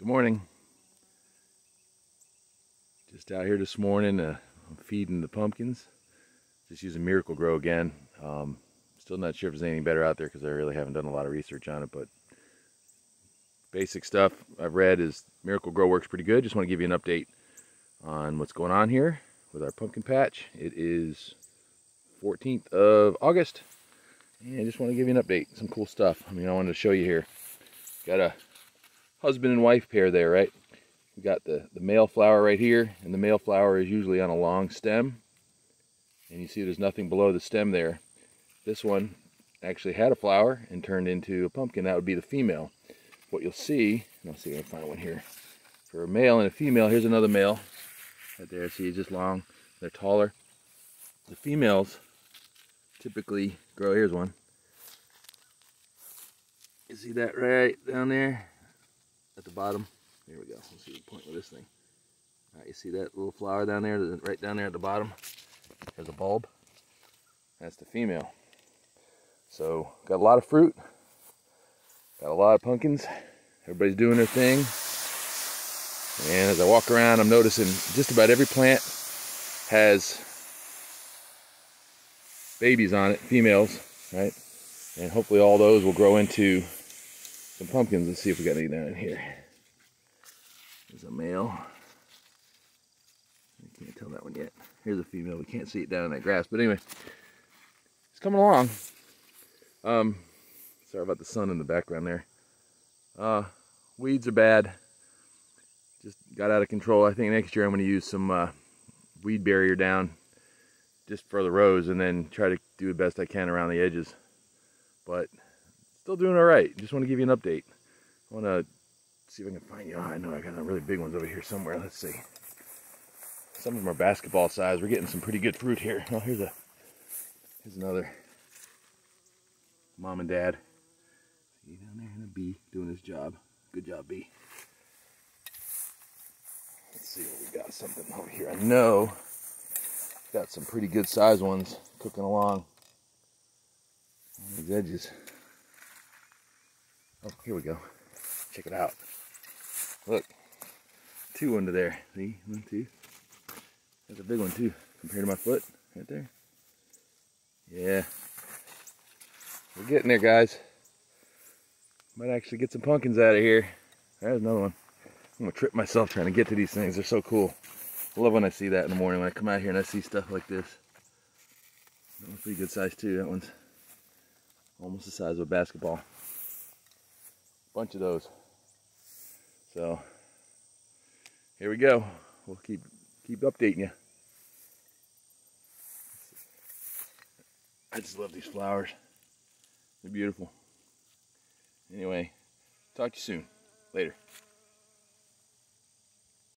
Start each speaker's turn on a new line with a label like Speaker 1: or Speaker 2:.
Speaker 1: Good morning. Just out here this morning, uh, I'm feeding the pumpkins. Just using Miracle-Gro again. Um, still not sure if there's anything better out there because I really haven't done a lot of research on it, but basic stuff I've read is Miracle-Gro works pretty good. Just want to give you an update on what's going on here with our pumpkin patch. It is 14th of August, and I just want to give you an update. Some cool stuff. I mean, I wanted to show you here. Got a husband and wife pair there, right? We got the, the male flower right here, and the male flower is usually on a long stem. And you see there's nothing below the stem there. This one actually had a flower and turned into a pumpkin. That would be the female. What you'll see, and I'll see if I can find one here. For a male and a female, here's another male. Right there, see, it's just long. They're taller. The females typically grow, here's one. You see that right down there? At the bottom. There we go. Let's see the point with this thing. All right, you see that little flower down there, right down there at the bottom? There's a bulb. That's the female. So, got a lot of fruit. Got a lot of pumpkins. Everybody's doing their thing. And as I walk around, I'm noticing just about every plant has babies on it, females, right? And hopefully all those will grow into some pumpkins. Let's see if we got any down in here. There's a male. I can't tell that one yet. Here's a female. We can't see it down in that grass. But anyway, it's coming along. Um, sorry about the sun in the background there. Uh, weeds are bad. Just got out of control. I think next year I'm going to use some uh, weed barrier down just for the rows and then try to do the best I can around the edges. But still doing all right. Just want to give you an update. I want to see if I can find you. Oh, I know I got some really big ones over here somewhere. Let's see. Some of them are basketball size. We're getting some pretty good fruit here. Oh, here's a here's another mom and dad. See down there in a bee doing his job. Good job, bee. Let's see what we got. Something over here. I know got some pretty good size ones cooking along on these edges. Oh, here we go. Check it out. Look, two under there. See, one, two. That's a big one too, compared to my foot, right there. Yeah. We're getting there, guys. Might actually get some pumpkins out of here. There's another one. I'm gonna trip myself trying to get to these things. They're so cool. I love when I see that in the morning when I come out here and I see stuff like this. That one's pretty good size too. That one's almost the size of a basketball bunch of those. So here we go. We'll keep keep updating you. I just love these flowers. They're beautiful. Anyway, talk to you soon. Later.